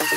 Good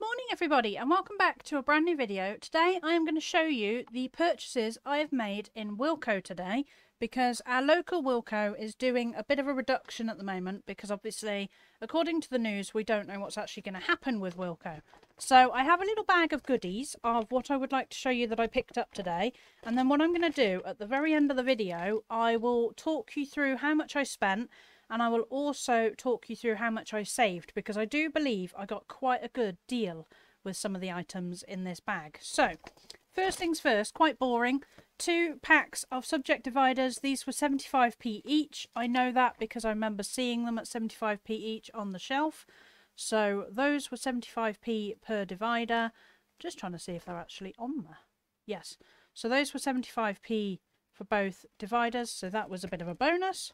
morning everybody and welcome back to a brand new video. Today I am going to show you the purchases I have made in Wilko today because our local Wilko is doing a bit of a reduction at the moment because obviously according to the news we don't know what's actually going to happen with Wilko. So I have a little bag of goodies of what I would like to show you that I picked up today and then what I'm going to do at the very end of the video I will talk you through how much I spent and I will also talk you through how much I saved because I do believe I got quite a good deal with some of the items in this bag. So, first things first, quite boring. Two packs of subject dividers. These were 75p each. I know that because I remember seeing them at 75p each on the shelf. So those were 75p per divider. Just trying to see if they're actually on there. Yes. So those were 75p for both dividers. So that was a bit of a bonus.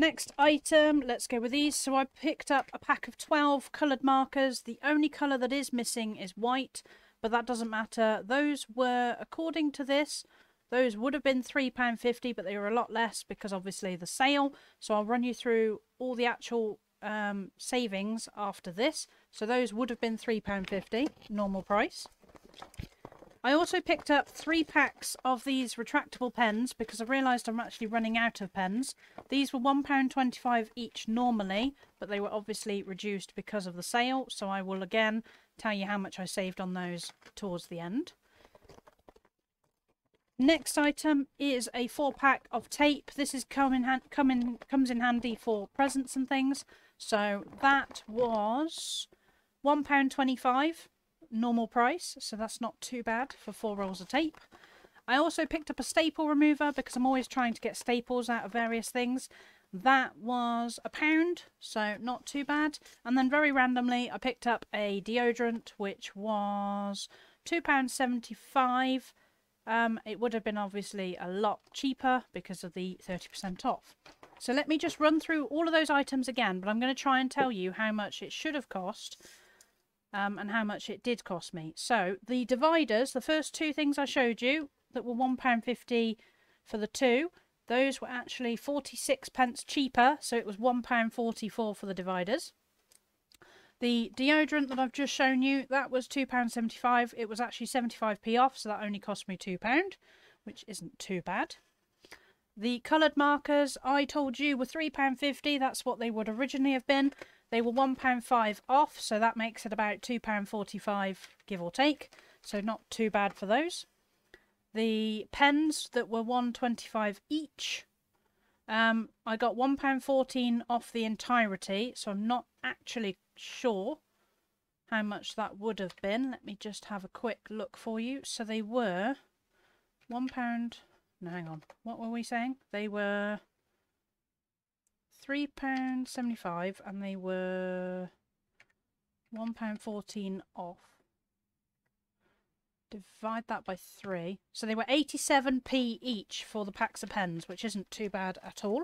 Next item, let's go with these. So I picked up a pack of 12 coloured markers. The only colour that is missing is white, but that doesn't matter. Those were, according to this, those would have been £3.50, but they were a lot less because obviously the sale. So I'll run you through all the actual um, savings after this. So those would have been £3.50, normal price. I also picked up three packs of these retractable pens because I realised I'm actually running out of pens. These were £1.25 each normally, but they were obviously reduced because of the sale. So I will again tell you how much I saved on those towards the end. Next item is a four pack of tape. This is come in come in, comes in handy for presents and things. So that was £1.25 normal price, so that's not too bad for four rolls of tape. I also picked up a staple remover because I'm always trying to get staples out of various things. That was a pound, so not too bad. And then very randomly, I picked up a deodorant, which was £2.75. Um, it would have been obviously a lot cheaper because of the 30% off. So let me just run through all of those items again, but I'm going to try and tell you how much it should have cost um, and how much it did cost me. So the dividers, the first two things I showed you that were £1.50 for the two, those were actually 46 pence cheaper, so it was £1.44 for the dividers. The deodorant that I've just shown you, that was £2.75. It was actually 75p off, so that only cost me £2, which isn't too bad. The coloured markers I told you were £3.50. That's what they would originally have been. They were £1.5 off, so that makes it about £2.45, give or take. So not too bad for those. The pens that were 125 each, um, I got £1.14 off the entirety, so I'm not actually sure how much that would have been. Let me just have a quick look for you. So they were £1, no hang on, what were we saying? They were £3.75 and they were £1.14 off. Divide that by three. So they were 87p each for the packs of pens, which isn't too bad at all.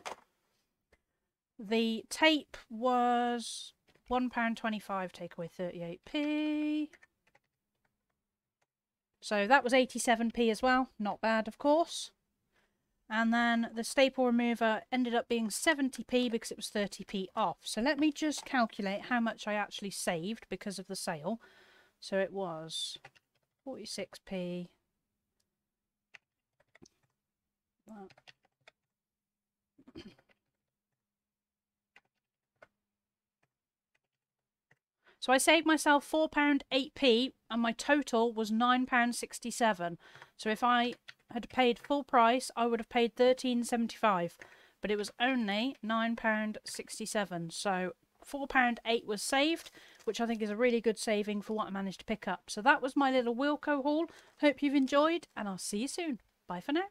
The tape was £1.25, take away 38p. So that was 87p as well. Not bad, of course. And then the staple remover ended up being 70p because it was 30p off. So let me just calculate how much I actually saved because of the sale. So it was 46p. So I saved myself £4 8p and my total was £9.67. So if I had paid full price, I would have paid thirteen seventy five, but it was only nine pound sixty seven. So four pound eight was saved, which I think is a really good saving for what I managed to pick up. So that was my little Wilko haul. Hope you've enjoyed, and I'll see you soon. Bye for now.